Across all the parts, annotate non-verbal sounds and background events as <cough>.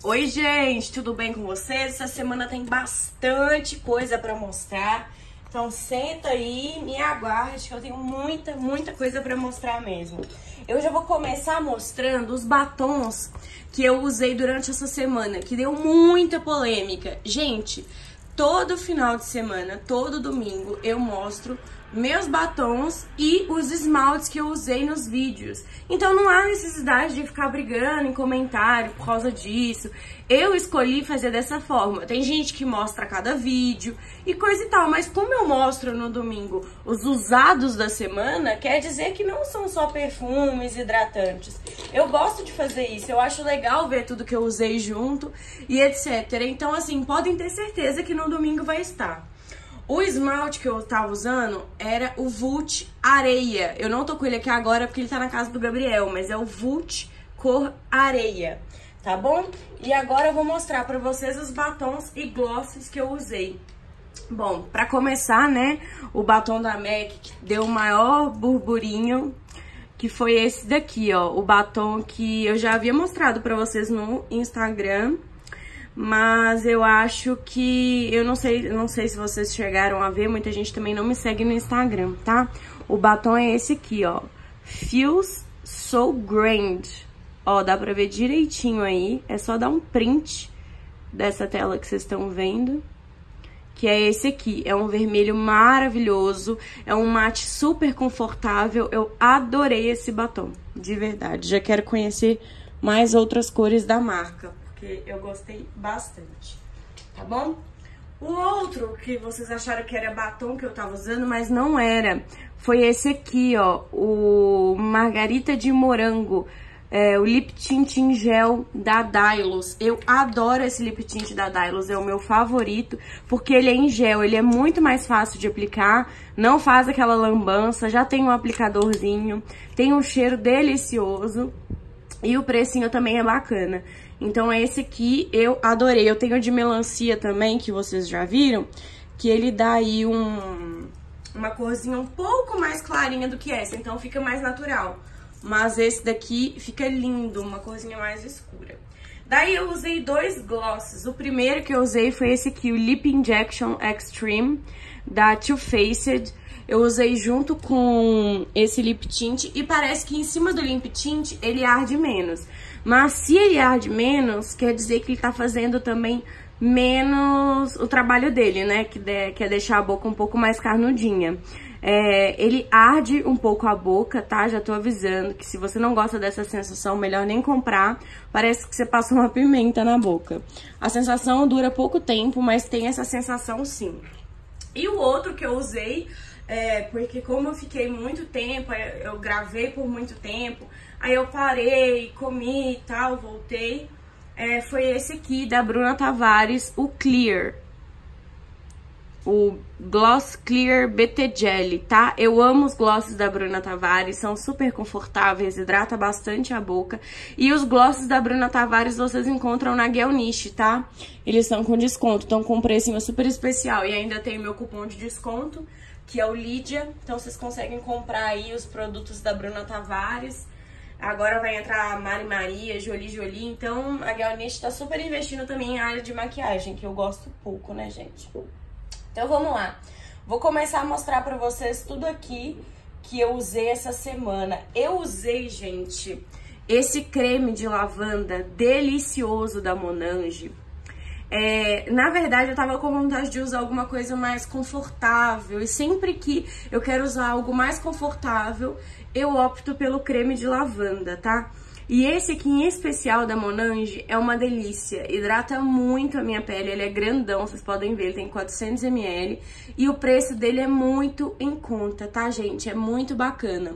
Oi, gente, tudo bem com vocês? Essa semana tem bastante coisa pra mostrar. Então senta aí, me aguarde que eu tenho muita, muita coisa pra mostrar mesmo. Eu já vou começar mostrando os batons que eu usei durante essa semana, que deu muita polêmica. Gente, todo final de semana, todo domingo, eu mostro meus batons e os esmaltes que eu usei nos vídeos. Então não há necessidade de ficar brigando em comentário por causa disso. Eu escolhi fazer dessa forma. Tem gente que mostra cada vídeo e coisa e tal, mas como eu mostro no domingo os usados da semana, quer dizer que não são só perfumes, hidratantes. Eu gosto de fazer isso, eu acho legal ver tudo que eu usei junto e etc. Então assim, podem ter certeza que no domingo vai estar. O esmalte que eu tava usando era o Vult Areia. Eu não tô com ele aqui agora porque ele tá na casa do Gabriel, mas é o Vult Cor Areia, tá bom? E agora eu vou mostrar pra vocês os batons e glosses que eu usei. Bom, pra começar, né, o batom da MAC que deu o maior burburinho, que foi esse daqui, ó. O batom que eu já havia mostrado pra vocês no Instagram mas eu acho que eu não sei, não sei se vocês chegaram a ver, muita gente também não me segue no Instagram, tá? O batom é esse aqui, ó. Feels So Grand. Ó, dá pra ver direitinho aí. É só dar um print dessa tela que vocês estão vendo. Que é esse aqui. É um vermelho maravilhoso. É um mate super confortável. Eu adorei esse batom, de verdade. Já quero conhecer mais outras cores da marca porque eu gostei bastante, tá bom? O outro que vocês acharam que era batom que eu tava usando, mas não era, foi esse aqui, ó, o Margarita de Morango, é, o Lip Tint em Gel da Dylos. Eu adoro esse Lip Tint da Dylos, é o meu favorito, porque ele é em gel, ele é muito mais fácil de aplicar, não faz aquela lambança, já tem um aplicadorzinho, tem um cheiro delicioso e o precinho também é bacana. Então esse aqui eu adorei. Eu tenho de melancia também, que vocês já viram, que ele dá aí um, uma corzinha um pouco mais clarinha do que essa, então fica mais natural. Mas esse daqui fica lindo, uma corzinha mais escura. Daí eu usei dois glosses. O primeiro que eu usei foi esse aqui, o Lip Injection Extreme, da Too Faced. Eu usei junto com esse lip tint e parece que em cima do lip tint ele arde menos. Mas se ele arde menos, quer dizer que ele tá fazendo também menos o trabalho dele, né? Que, de, que é deixar a boca um pouco mais carnudinha. É, ele arde um pouco a boca, tá? Já tô avisando que se você não gosta dessa sensação, melhor nem comprar. Parece que você passou uma pimenta na boca. A sensação dura pouco tempo, mas tem essa sensação sim. E o outro que eu usei, é, porque como eu fiquei muito tempo, eu gravei por muito tempo, Aí eu parei, comi e tal, voltei. É, foi esse aqui da Bruna Tavares, o Clear. O Gloss Clear BT Jelly, tá? Eu amo os glosses da Bruna Tavares, são super confortáveis, hidrata bastante a boca. E os glosses da Bruna Tavares vocês encontram na Niche, tá? Eles estão com desconto, estão com um precinho super especial. E ainda tem meu cupom de desconto, que é o Lídia. Então vocês conseguem comprar aí os produtos da Bruna Tavares Agora vai entrar a Mari Maria, Jolie Jolie. Então a Galnist tá super investindo também em área de maquiagem, que eu gosto pouco, né, gente? Então vamos lá. Vou começar a mostrar pra vocês tudo aqui que eu usei essa semana. Eu usei, gente, esse creme de lavanda delicioso da Monange. É, na verdade, eu tava com vontade de usar alguma coisa mais confortável. E sempre que eu quero usar algo mais confortável, eu opto pelo creme de lavanda, tá? E esse aqui em especial da Monange é uma delícia, hidrata muito a minha pele, ele é grandão, vocês podem ver, ele tem 400ml e o preço dele é muito em conta, tá gente? É muito bacana.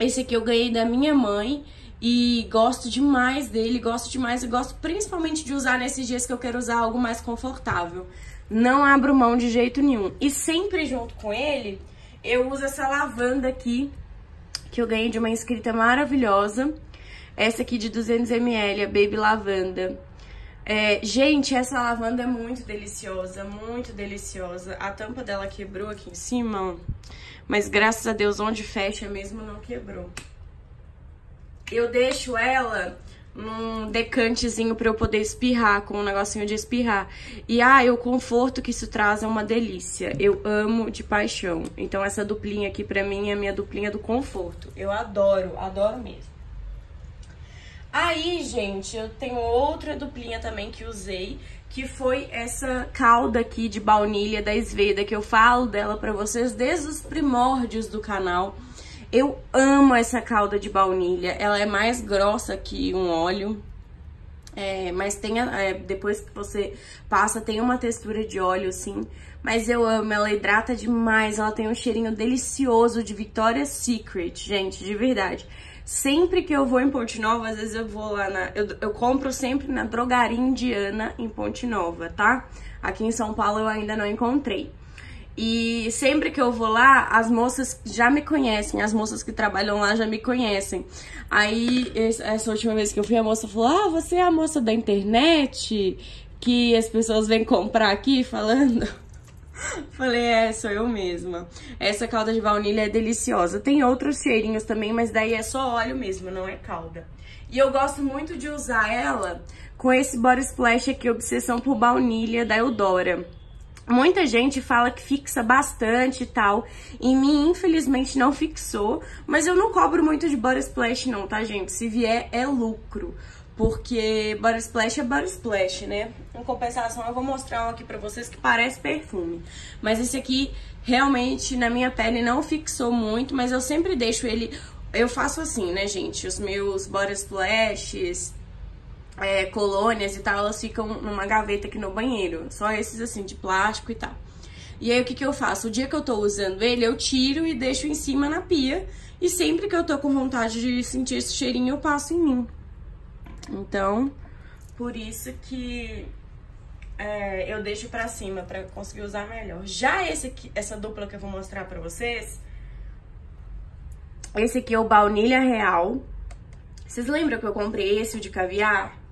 Esse aqui eu ganhei da minha mãe e gosto demais dele, gosto demais e gosto principalmente de usar nesses dias que eu quero usar algo mais confortável. Não abro mão de jeito nenhum. E sempre junto com ele, eu uso essa lavanda aqui, que eu ganhei de uma inscrita maravilhosa. Essa aqui de 200ml, a Baby Lavanda. É, gente, essa lavanda é muito deliciosa, muito deliciosa. A tampa dela quebrou aqui em cima, mas graças a Deus onde fecha mesmo não quebrou. Eu deixo ela num decantezinho para eu poder espirrar, com um negocinho de espirrar. E ah, o conforto que isso traz é uma delícia. Eu amo de paixão. Então essa duplinha aqui pra mim é a minha duplinha do conforto. Eu adoro, adoro mesmo. Aí, gente, eu tenho outra duplinha também que usei, que foi essa calda aqui de baunilha da Sveda, que eu falo dela pra vocês desde os primórdios do canal. Eu amo essa calda de baunilha, ela é mais grossa que um óleo, é, mas tem é, depois que você passa tem uma textura de óleo sim, mas eu amo, ela hidrata demais, ela tem um cheirinho delicioso de Victoria's Secret, gente, de verdade. Sempre que eu vou em Ponte Nova, às vezes eu vou lá na... Eu, eu compro sempre na Drogaria Indiana em Ponte Nova, tá? Aqui em São Paulo eu ainda não encontrei. E sempre que eu vou lá, as moças já me conhecem, as moças que trabalham lá já me conhecem. Aí, essa última vez que eu fui, a moça falou: Ah, você é a moça da internet que as pessoas vêm comprar aqui <laughs> falando. Falei, é, sou eu mesma. Essa calda de baunilha é deliciosa. Tem outros cheirinhos também, mas daí é só óleo mesmo, não é calda. E eu gosto muito de usar ela com esse Body Splash aqui, Obsessão por Baunilha, da Eudora. Muita gente fala que fixa bastante e tal. Em mim, infelizmente, não fixou. Mas eu não cobro muito de Body Splash não, tá, gente? Se vier, é lucro. Porque Body Splash é Body Splash, né? Em compensação, eu vou mostrar um aqui pra vocês que parece perfume. Mas esse aqui, realmente, na minha pele não fixou muito. Mas eu sempre deixo ele... Eu faço assim, né, gente? Os meus Body Splashes é, colônias e tal, elas ficam numa gaveta aqui no banheiro. Só esses assim, de plástico e tal. E aí o que, que eu faço? O dia que eu tô usando ele, eu tiro e deixo em cima na pia. E sempre que eu tô com vontade de sentir esse cheirinho, eu passo em mim. Então, por isso que é, eu deixo pra cima, pra conseguir usar melhor. Já esse aqui, essa dupla que eu vou mostrar pra vocês, esse aqui é o baunilha real. Vocês lembram que eu comprei esse, de caviar?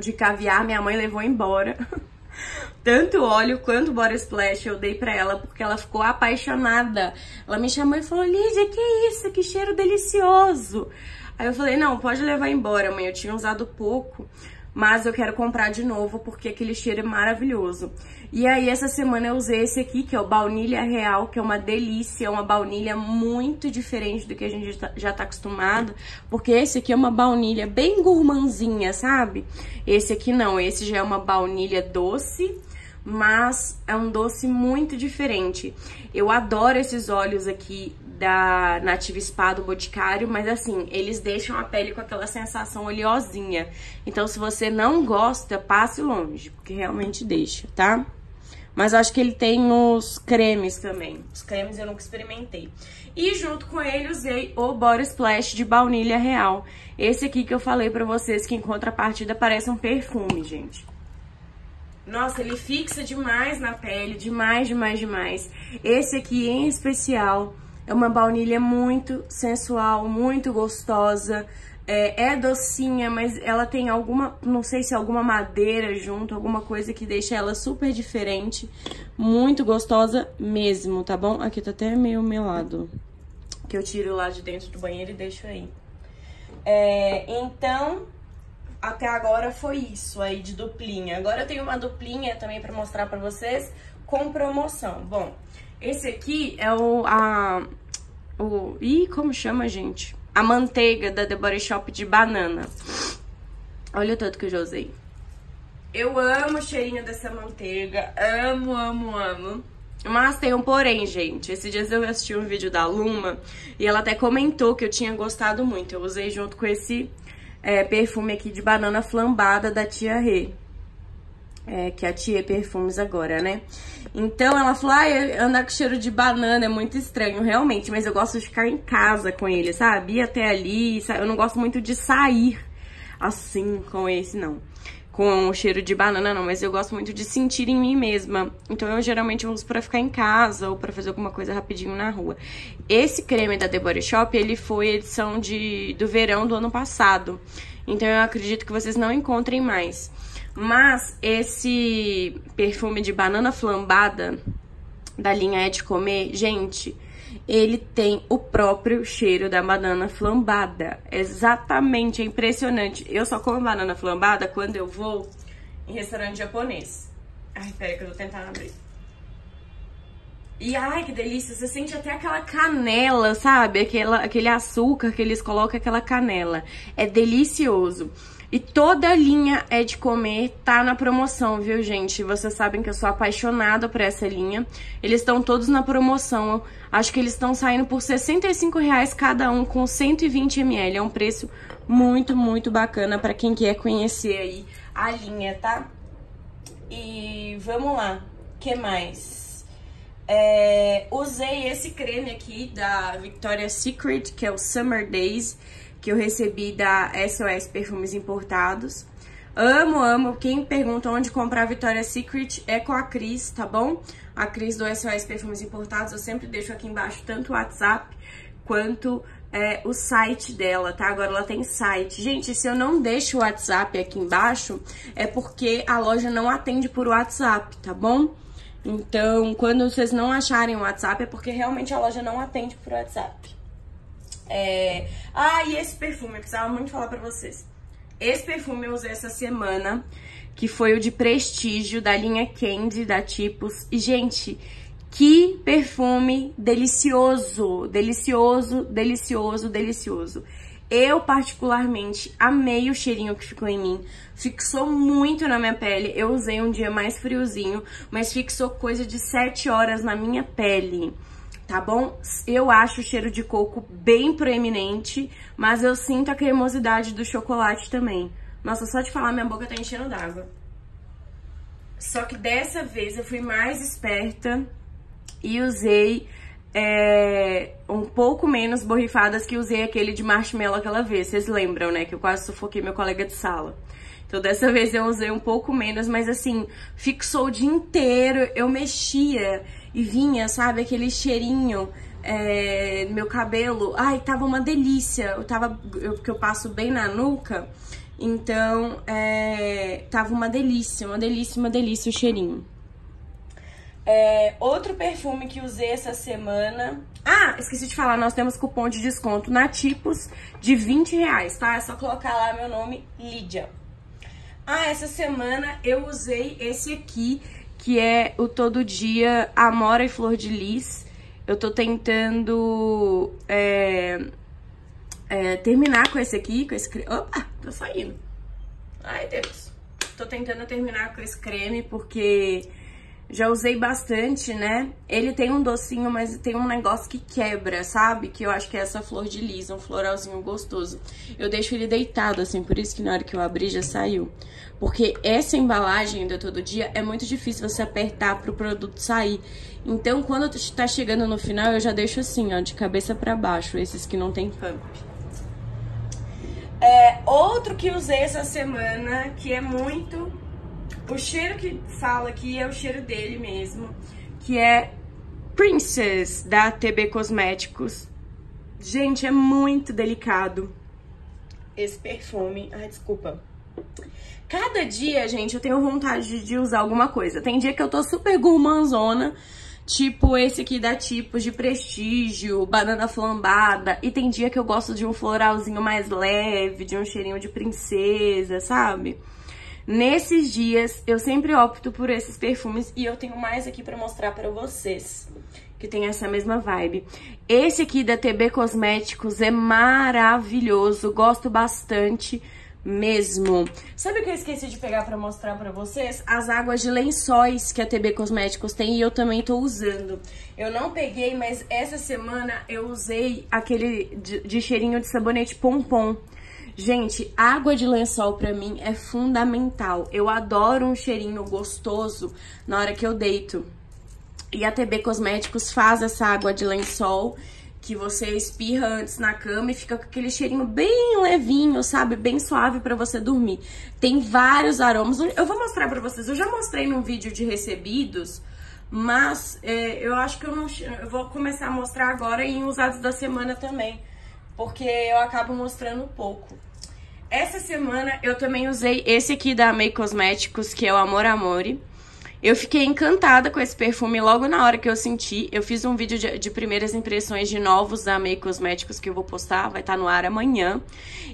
De caviar, minha mãe levou embora. <laughs> Tanto óleo quanto body splash eu dei pra ela porque ela ficou apaixonada. Ela me chamou e falou: Lídia, que isso? Que cheiro delicioso. Aí eu falei: Não, pode levar embora, mãe. Eu tinha usado pouco mas eu quero comprar de novo porque aquele cheiro é maravilhoso. E aí essa semana eu usei esse aqui, que é o baunilha real, que é uma delícia, uma baunilha muito diferente do que a gente já tá acostumado, porque esse aqui é uma baunilha bem gourmandzinha, sabe? Esse aqui não, esse já é uma baunilha doce, mas é um doce muito diferente. Eu adoro esses óleos aqui da Nativa Spa do Boticário, mas assim, eles deixam a pele com aquela sensação oleosinha. Então, se você não gosta, passe longe, porque realmente deixa, tá? Mas eu acho que ele tem os cremes também. Os cremes eu nunca experimentei. E junto com ele usei o Body Splash de baunilha real. Esse aqui que eu falei pra vocês que em contrapartida parece um perfume, gente. Nossa, ele fixa demais na pele, demais, demais, demais. Esse aqui em especial é uma baunilha muito sensual, muito gostosa. É, é, docinha, mas ela tem alguma, não sei se é alguma madeira junto, alguma coisa que deixa ela super diferente. Muito gostosa mesmo, tá bom? Aqui tá até meio melado. Que eu tiro lá de dentro do banheiro e deixo aí. É, então, até agora foi isso aí de duplinha. Agora eu tenho uma duplinha também pra mostrar pra vocês com promoção. Bom, esse aqui é o... A, o ih, como chama, gente? A manteiga da The Body Shop de banana. Olha o tanto que eu já usei. Eu amo o cheirinho dessa manteiga. Amo, amo, amo. Mas tem um porém, gente. Esses dias eu assisti um vídeo da Luma e ela até comentou que eu tinha gostado muito. Eu usei junto com esse é, perfume aqui de banana flambada da Tia Rê é, que é a Tia Perfumes agora, né? Então ela falou, ah, andar com cheiro de banana é muito estranho, realmente, mas eu gosto de ficar em casa com ele, sabe? Ir até ali, sabe? eu não gosto muito de sair assim com esse, não. Com o cheiro de banana, não, mas eu gosto muito de sentir em mim mesma. Então eu geralmente uso pra ficar em casa ou pra fazer alguma coisa rapidinho na rua. Esse creme da The Body Shop, ele foi edição de, do verão do ano passado. Então eu acredito que vocês não encontrem mais. Mas esse perfume de banana flambada da linha É de Comer, gente, ele tem o próprio cheiro da banana flambada. Exatamente, é impressionante. Eu só como banana flambada quando eu vou em restaurante japonês. Ai, peraí que eu tô tentando abrir. E ai, que delícia, você sente até aquela canela, sabe? Aquela, aquele açúcar que eles colocam, aquela canela. É delicioso. E toda a linha é de comer tá na promoção, viu, gente? Vocês sabem que eu sou apaixonada por essa linha. Eles estão todos na promoção. Acho que eles estão saindo por 65 reais cada um, com 120 ml. É um preço muito, muito bacana para quem quer conhecer aí a linha, tá? E vamos lá, que mais? É, usei esse creme aqui da Victoria's Secret, que é o Summer Days que eu recebi da SOS Perfumes Importados. Amo, amo. Quem pergunta onde comprar Victoria's Secret é com a Cris, tá bom? A Cris do SOS Perfumes Importados, eu sempre deixo aqui embaixo tanto o WhatsApp quanto é, o site dela, tá? Agora ela tem site. Gente, se eu não deixo o WhatsApp aqui embaixo, é porque a loja não atende por WhatsApp, tá bom? Então, quando vocês não acharem o WhatsApp, é porque realmente a loja não atende por WhatsApp. É... Ah, e esse perfume, eu precisava muito falar pra vocês. Esse perfume eu usei essa semana, que foi o de prestígio da linha Candy, da Tipos. E, gente, que perfume delicioso, delicioso, delicioso, delicioso. Eu, particularmente, amei o cheirinho que ficou em mim. Fixou muito na minha pele. Eu usei um dia mais friozinho, mas fixou coisa de 7 horas na minha pele tá bom? Eu acho o cheiro de coco bem proeminente, mas eu sinto a cremosidade do chocolate também. Nossa, só de falar minha boca tá enchendo d'água. Só que dessa vez eu fui mais esperta e usei é, um pouco menos borrifadas que usei aquele de marshmallow aquela vez. Vocês lembram, né? Que eu quase sufoquei meu colega de sala. Então dessa vez eu usei um pouco menos, mas assim, fixou o dia inteiro, eu mexia e vinha, sabe, aquele cheirinho é, meu cabelo. Ai, tava uma delícia. Eu tava, eu, porque eu passo bem na nuca, então é, tava uma delícia, uma delícia, uma delícia o cheirinho. É, outro perfume que usei essa semana... Ah, esqueci de falar, nós temos cupom de desconto na Tipos de 20 reais, tá? É só colocar lá meu nome, Lídia. Ah, essa semana eu usei esse aqui, que é o Todo Dia Amora e Flor de Lis. Eu tô tentando é, é, terminar com esse aqui, com esse creme. Opa, tô saindo. Ai, Deus. Tô tentando terminar com esse creme porque já usei bastante, né? Ele tem um docinho, mas tem um negócio que quebra, sabe? Que eu acho que é essa flor de lis, um floralzinho gostoso. Eu deixo ele deitado, assim, por isso que na hora que eu abri já saiu. Porque essa embalagem do Todo Dia é muito difícil você apertar para o produto sair. Então, quando tá chegando no final, eu já deixo assim, ó, de cabeça para baixo, esses que não tem pump. É, outro que usei essa semana, que é muito... O cheiro que fala aqui é o cheiro dele mesmo, que é Princess, da TB Cosméticos. Gente, é muito delicado esse perfume. Ai, desculpa. Cada dia, gente, eu tenho vontade de usar alguma coisa. Tem dia que eu tô super gourmandzona, tipo esse aqui da Tipos de Prestígio, banana flambada. E tem dia que eu gosto de um floralzinho mais leve, de um cheirinho de princesa, sabe? Nesses dias, eu sempre opto por esses perfumes e eu tenho mais aqui pra mostrar pra vocês, que tem essa mesma vibe. Esse aqui da TB Cosméticos é maravilhoso, gosto bastante mesmo. Sabe o que eu esqueci de pegar pra mostrar pra vocês? As águas de lençóis que a TB Cosméticos tem e eu também tô usando. Eu não peguei, mas essa semana eu usei aquele de, de cheirinho de sabonete pompom. Gente, água de lençol pra mim é fundamental. Eu adoro um cheirinho gostoso na hora que eu deito. E a TB Cosméticos faz essa água de lençol que você espirra antes na cama e fica com aquele cheirinho bem levinho, sabe? Bem suave pra você dormir. Tem vários aromas. Eu vou mostrar pra vocês. Eu já mostrei num vídeo de recebidos, mas é, eu acho que eu não... Eu vou começar a mostrar agora em usados da semana também, porque eu acabo mostrando pouco. Essa semana eu também usei esse aqui da May Cosméticos, que é o Amor Amore. Eu fiquei encantada com esse perfume logo na hora que eu senti. Eu fiz um vídeo de, de primeiras impressões de novos da Make Cosméticos que eu vou postar, vai estar tá no ar amanhã.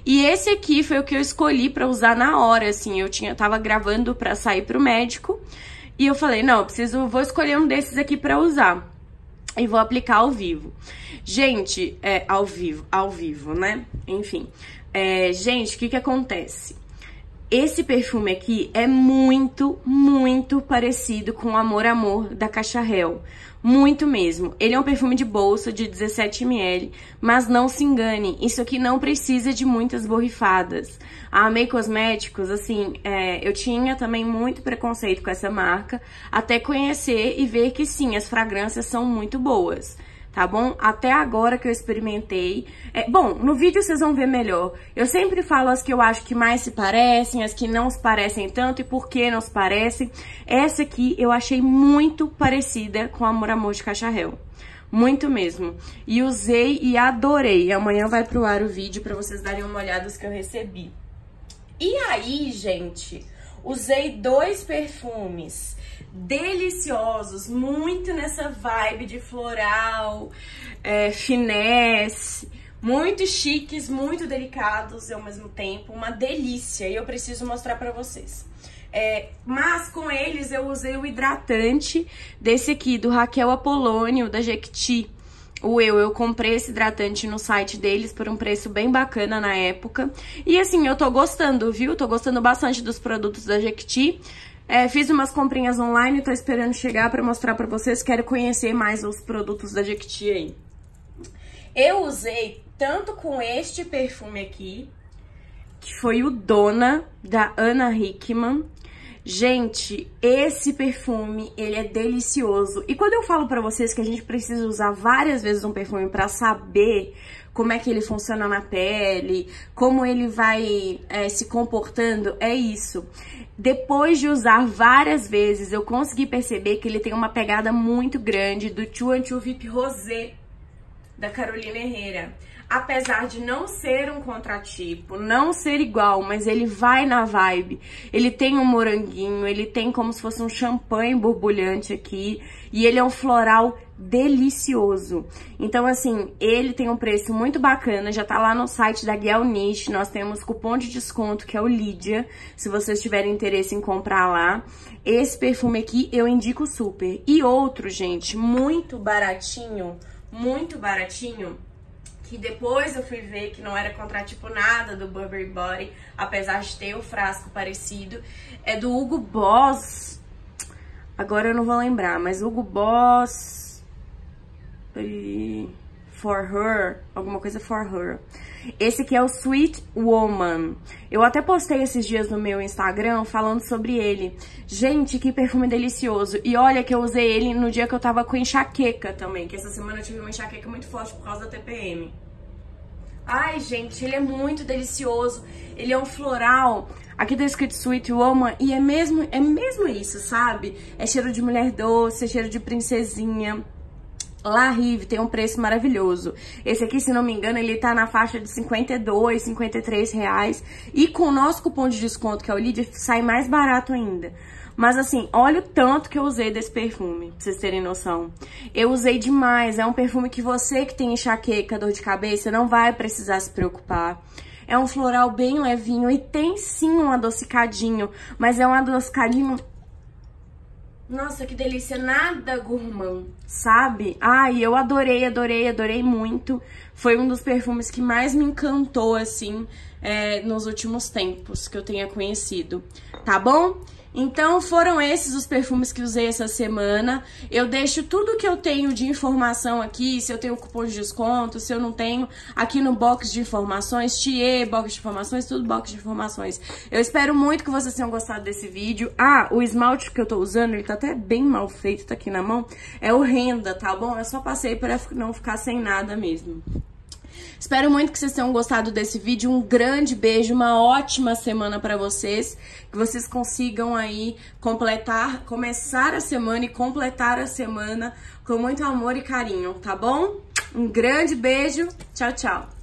E esse aqui foi o que eu escolhi pra usar na hora, assim. Eu tinha, tava gravando pra sair pro médico. E eu falei, não, eu preciso, vou escolher um desses aqui pra usar. E vou aplicar ao vivo. Gente, é, ao vivo, ao vivo, né? Enfim. É, gente, o que que acontece? Esse perfume aqui é muito, muito parecido com o Amor Amor da Caixa Hell. Muito mesmo. Ele é um perfume de bolsa de 17ml, mas não se engane, isso aqui não precisa de muitas borrifadas. A Amei Cosméticos, assim, é, eu tinha também muito preconceito com essa marca, até conhecer e ver que sim, as fragrâncias são muito boas tá bom? Até agora que eu experimentei. É, bom, no vídeo vocês vão ver melhor. Eu sempre falo as que eu acho que mais se parecem, as que não se parecem tanto e por que não se parecem. Essa aqui eu achei muito parecida com Amor Amor de Cacharel. Muito mesmo. E usei e adorei. Amanhã vai pro ar o vídeo pra vocês darem uma olhada dos que eu recebi. E aí, gente, usei dois perfumes deliciosos, muito nessa vibe de floral, é, finesse, muito chiques, muito delicados ao mesmo tempo, uma delícia e eu preciso mostrar pra vocês. É, mas com eles eu usei o hidratante desse aqui, do Raquel Apolônio, da Jequiti. O eu, eu comprei esse hidratante no site deles por um preço bem bacana na época. E assim, eu tô gostando, viu? Tô gostando bastante dos produtos da Jequiti. É, fiz umas comprinhas online, tô esperando chegar pra mostrar pra vocês. Quero conhecer mais os produtos da Jequiti aí. Eu usei tanto com este perfume aqui, que foi o Dona, da Ana Hickman. Gente, esse perfume, ele é delicioso. E quando eu falo pra vocês que a gente precisa usar várias vezes um perfume pra saber como é que ele funciona na pele, como ele vai é, se comportando, é isso. Depois de usar várias vezes, eu consegui perceber que ele tem uma pegada muito grande do Two and Two VIP Rosé, da Carolina Herrera. Apesar de não ser um contratipo, não ser igual, mas ele vai na vibe. Ele tem um moranguinho, ele tem como se fosse um champanhe borbulhante aqui. E ele é um floral delicioso. Então, assim, ele tem um preço muito bacana, já tá lá no site da Guial Niche, nós temos cupom de desconto que é o Lídia, se vocês tiverem interesse em comprar lá. Esse perfume aqui eu indico super. E outro, gente, muito baratinho, muito baratinho, que depois eu fui ver que não era contratipo nada do Burberry Body, apesar de ter o frasco parecido, é do Hugo Boss. Agora eu não vou lembrar, mas Hugo Boss For Her, alguma coisa For Her. Esse aqui é o Sweet Woman. Eu até postei esses dias no meu Instagram falando sobre ele. Gente, que perfume delicioso. E olha que eu usei ele no dia que eu tava com enxaqueca também, que essa semana eu tive uma enxaqueca muito forte por causa da TPM. Ai, gente, ele é muito delicioso. Ele é um floral. Aqui tá escrito Sweet Woman e é mesmo, é mesmo isso, sabe? É cheiro de mulher doce, é cheiro de princesinha. La Rive tem um preço maravilhoso. Esse aqui, se não me engano, ele tá na faixa de 52, 53 reais. E com o nosso cupom de desconto, que é o Lídia, sai mais barato ainda. Mas assim, olha o tanto que eu usei desse perfume, pra vocês terem noção. Eu usei demais, é um perfume que você que tem enxaqueca, dor de cabeça, não vai precisar se preocupar. É um floral bem levinho e tem sim um adocicadinho, mas é um adocicadinho nossa, que delícia, nada gourmand, sabe? Ai, eu adorei, adorei, adorei muito. Foi um dos perfumes que mais me encantou, assim, é, nos últimos tempos que eu tenha conhecido, tá bom? Então foram esses os perfumes que usei essa semana. Eu deixo tudo que eu tenho de informação aqui, se eu tenho cupom de desconto, se eu não tenho, aqui no box de informações, Thier, box de informações, tudo box de informações. Eu espero muito que vocês tenham gostado desse vídeo. Ah, o esmalte que eu tô usando, ele tá até bem mal feito, tá aqui na mão, é o Renda, tá bom? Eu só passei para não ficar sem nada mesmo. Espero muito que vocês tenham gostado desse vídeo. Um grande beijo, uma ótima semana para vocês. Que vocês consigam aí completar, começar a semana e completar a semana com muito amor e carinho, tá bom? Um grande beijo. Tchau, tchau.